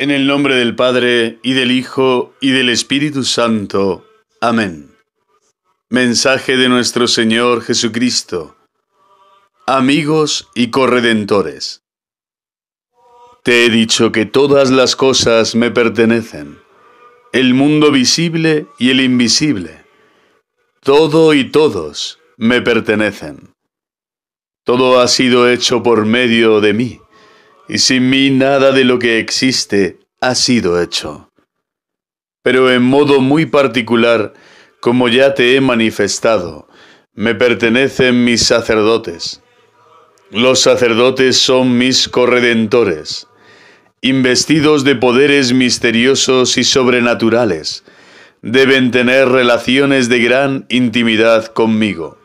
En el nombre del Padre, y del Hijo, y del Espíritu Santo. Amén. Mensaje de nuestro Señor Jesucristo. Amigos y corredentores. Te he dicho que todas las cosas me pertenecen, el mundo visible y el invisible. Todo y todos me pertenecen. Todo ha sido hecho por medio de mí y sin mí nada de lo que existe ha sido hecho. Pero en modo muy particular, como ya te he manifestado, me pertenecen mis sacerdotes. Los sacerdotes son mis corredentores, investidos de poderes misteriosos y sobrenaturales. Deben tener relaciones de gran intimidad conmigo.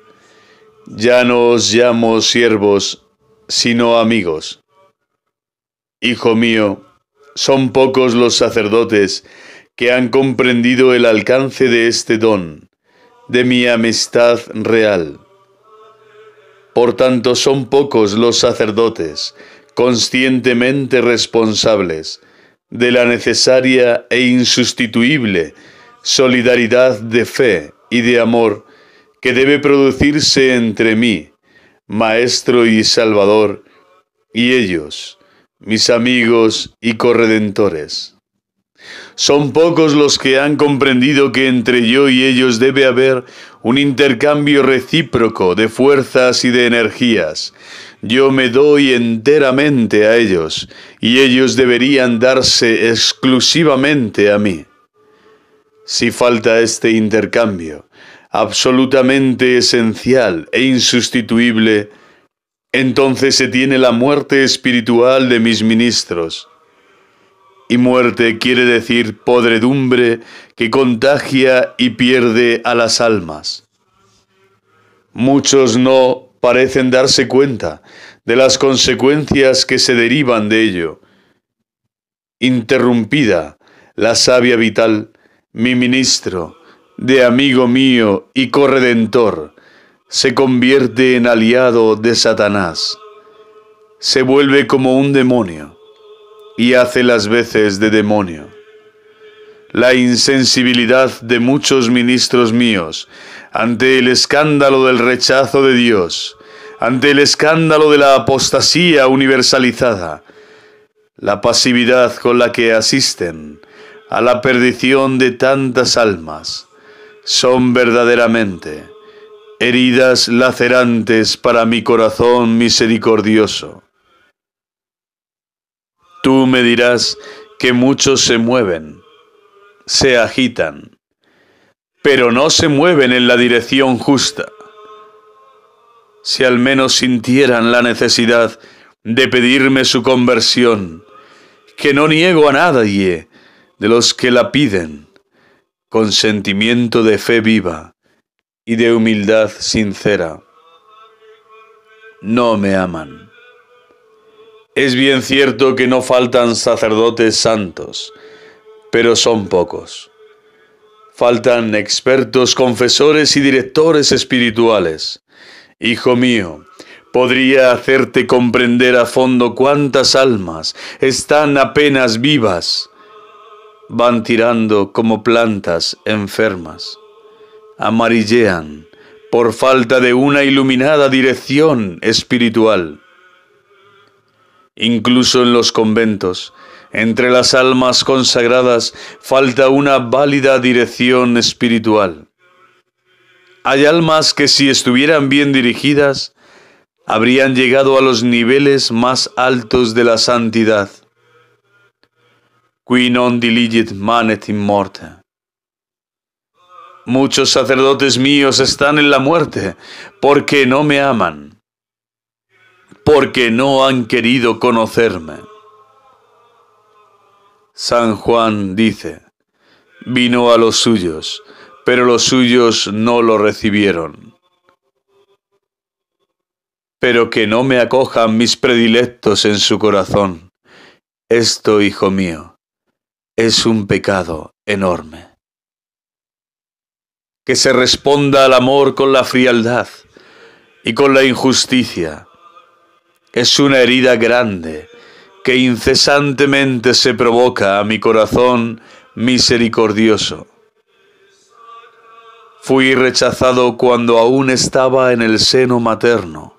Ya no os llamo siervos, sino amigos Hijo mío, son pocos los sacerdotes que han comprendido el alcance de este don, de mi amistad real. Por tanto, son pocos los sacerdotes conscientemente responsables de la necesaria e insustituible solidaridad de fe y de amor que debe producirse entre mí, Maestro y Salvador, y ellos, mis amigos y corredentores. Son pocos los que han comprendido que entre yo y ellos debe haber un intercambio recíproco de fuerzas y de energías. Yo me doy enteramente a ellos y ellos deberían darse exclusivamente a mí. Si falta este intercambio, absolutamente esencial e insustituible, entonces se tiene la muerte espiritual de mis ministros. Y muerte quiere decir podredumbre que contagia y pierde a las almas. Muchos no parecen darse cuenta de las consecuencias que se derivan de ello. Interrumpida la savia vital, mi ministro, de amigo mío y corredentor, se convierte en aliado de Satanás, se vuelve como un demonio y hace las veces de demonio. La insensibilidad de muchos ministros míos ante el escándalo del rechazo de Dios, ante el escándalo de la apostasía universalizada, la pasividad con la que asisten a la perdición de tantas almas, son verdaderamente heridas lacerantes para mi corazón misericordioso. Tú me dirás que muchos se mueven, se agitan, pero no se mueven en la dirección justa. Si al menos sintieran la necesidad de pedirme su conversión, que no niego a nadie de los que la piden, con sentimiento de fe viva, y de humildad sincera. No me aman. Es bien cierto que no faltan sacerdotes santos, pero son pocos. Faltan expertos confesores y directores espirituales. Hijo mío, podría hacerte comprender a fondo cuántas almas están apenas vivas, van tirando como plantas enfermas amarillean por falta de una iluminada dirección espiritual. Incluso en los conventos, entre las almas consagradas, falta una válida dirección espiritual. Hay almas que si estuvieran bien dirigidas, habrían llegado a los niveles más altos de la santidad. Qui non diligit manet in. Muchos sacerdotes míos están en la muerte porque no me aman, porque no han querido conocerme. San Juan dice, vino a los suyos, pero los suyos no lo recibieron. Pero que no me acojan mis predilectos en su corazón. Esto, hijo mío, es un pecado enorme que se responda al amor con la frialdad y con la injusticia. Es una herida grande que incesantemente se provoca a mi corazón misericordioso. Fui rechazado cuando aún estaba en el seno materno.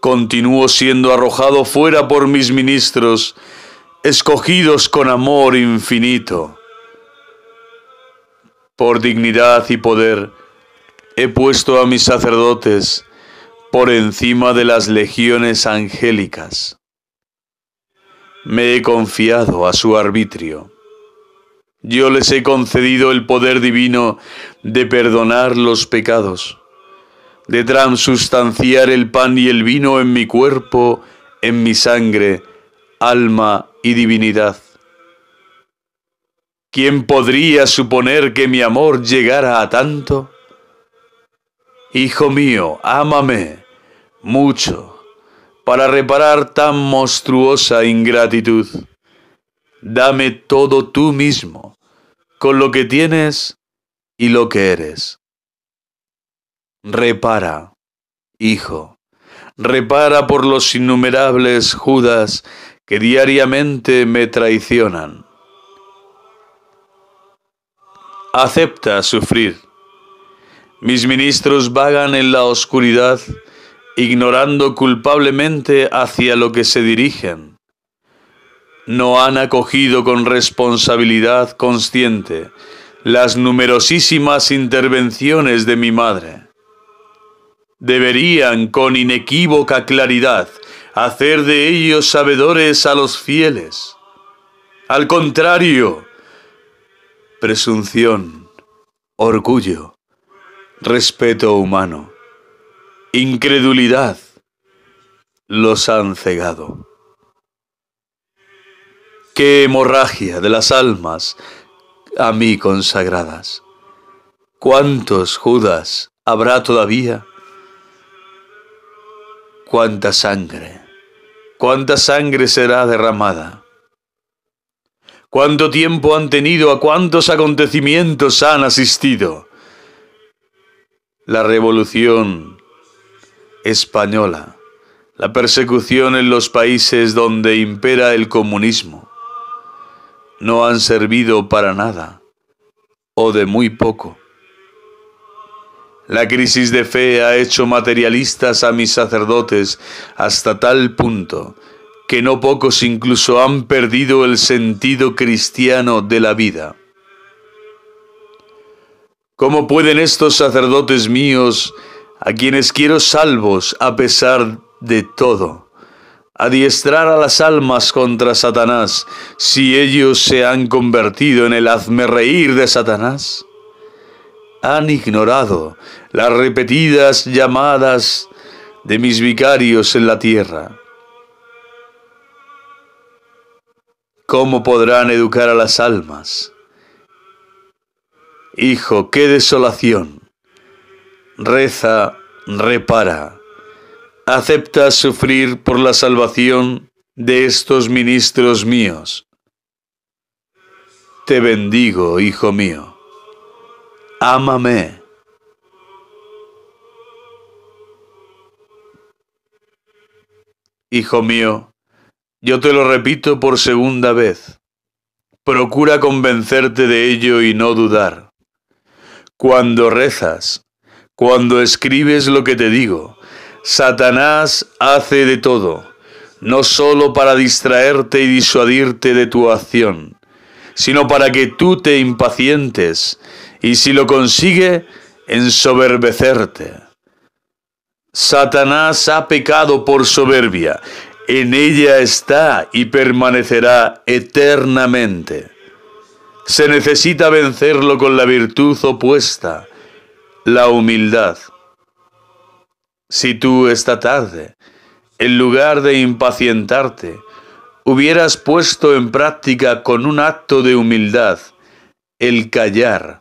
Continúo siendo arrojado fuera por mis ministros, escogidos con amor infinito. Por dignidad y poder he puesto a mis sacerdotes por encima de las legiones angélicas. Me he confiado a su arbitrio. Yo les he concedido el poder divino de perdonar los pecados, de transustanciar el pan y el vino en mi cuerpo, en mi sangre, alma y divinidad. ¿Quién podría suponer que mi amor llegara a tanto? Hijo mío, ámame mucho para reparar tan monstruosa ingratitud. Dame todo tú mismo, con lo que tienes y lo que eres. Repara, hijo, repara por los innumerables Judas que diariamente me traicionan. Acepta sufrir. Mis ministros vagan en la oscuridad, ignorando culpablemente hacia lo que se dirigen no han acogido con responsabilidad consciente las numerosísimas intervenciones de mi madre. Deberían con inequívoca claridad hacer de ellos sabedores a los fieles. Al contrario, presunción, orgullo, respeto humano, incredulidad los han cegado. Qué hemorragia de las almas a mí consagradas. ¿Cuántos Judas habrá todavía? ¿Cuánta sangre? ¿Cuánta sangre será derramada? ¿Cuánto tiempo han tenido? ¿A cuántos acontecimientos han asistido? La revolución española, la persecución en los países donde impera el comunismo, no han servido para nada o de muy poco. La crisis de fe ha hecho materialistas a mis sacerdotes hasta tal punto que no pocos incluso han perdido el sentido cristiano de la vida. ¿Cómo pueden estos sacerdotes míos, a quienes quiero salvos a pesar de todo, adiestrar a las almas contra Satanás si ellos se han convertido en el hazme reír de Satanás? Han ignorado las repetidas llamadas de mis vicarios en la tierra. ¿Cómo podrán educar a las almas? Hijo, qué desolación. Reza, repara acepta sufrir por la salvación de estos ministros míos. Te bendigo, hijo mío. Ámame. Hijo mío, yo te lo repito por segunda vez. Procura convencerte de ello y no dudar. Cuando rezas, cuando escribes lo que te digo, Satanás hace de todo, no solo para distraerte y disuadirte de tu acción, sino para que tú te impacientes y si lo consigue, ensoberbecerte. Satanás ha pecado por soberbia, en ella está y permanecerá eternamente. Se necesita vencerlo con la virtud opuesta, la humildad. Si tú esta tarde, en lugar de impacientarte, hubieras puesto en práctica con un acto de humildad el callar,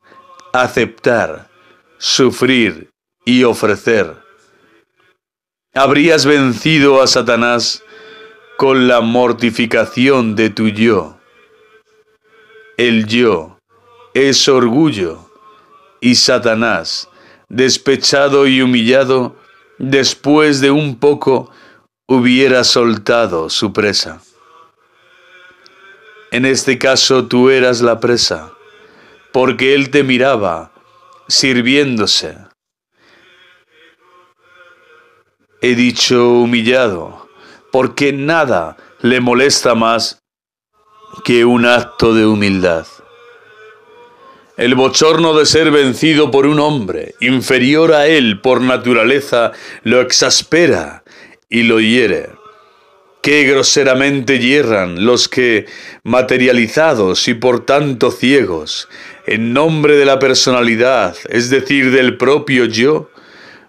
aceptar, sufrir y ofrecer, habrías vencido a Satanás con la mortificación de tu yo. El yo es orgullo y Satanás, despechado y humillado, después de un poco hubiera soltado su presa. En este caso tú eras la presa, porque él te miraba sirviéndose. He dicho humillado, porque nada le molesta más que un acto de humildad. El bochorno de ser vencido por un hombre inferior a él por naturaleza lo exaspera y lo hiere. Qué groseramente hierran los que, materializados y por tanto ciegos, en nombre de la personalidad, es decir, del propio yo,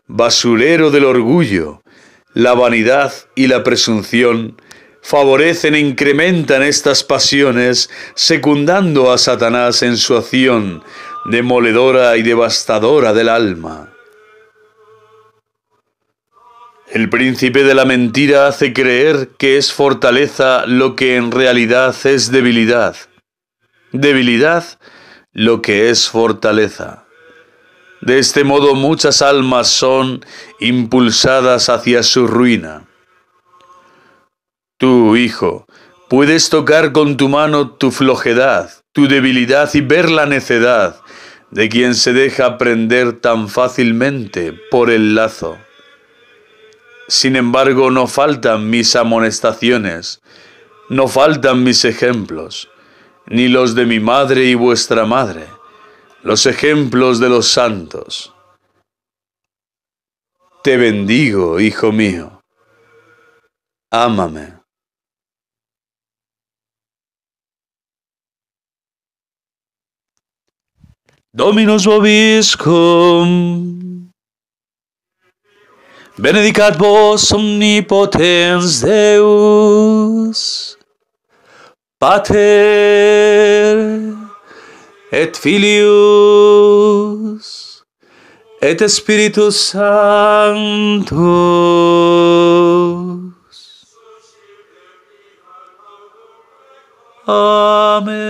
basurero del orgullo, la vanidad y la presunción, favorecen e incrementan estas pasiones, secundando a Satanás en su acción demoledora y devastadora del alma. El príncipe de la mentira hace creer que es fortaleza lo que en realidad es debilidad. Debilidad lo que es fortaleza. De este modo muchas almas son impulsadas hacia su ruina. Tú, hijo, puedes tocar con tu mano tu flojedad, tu debilidad y ver la necedad de quien se deja prender tan fácilmente por el lazo. Sin embargo, no faltan mis amonestaciones, no faltan mis ejemplos, ni los de mi madre y vuestra madre, los ejemplos de los santos. Te bendigo, hijo mío. Ámame. Dominus vobiscum. Benedicat vos omnipotens Deus, Pater et Filius et Spiritus Sanctus. Amen.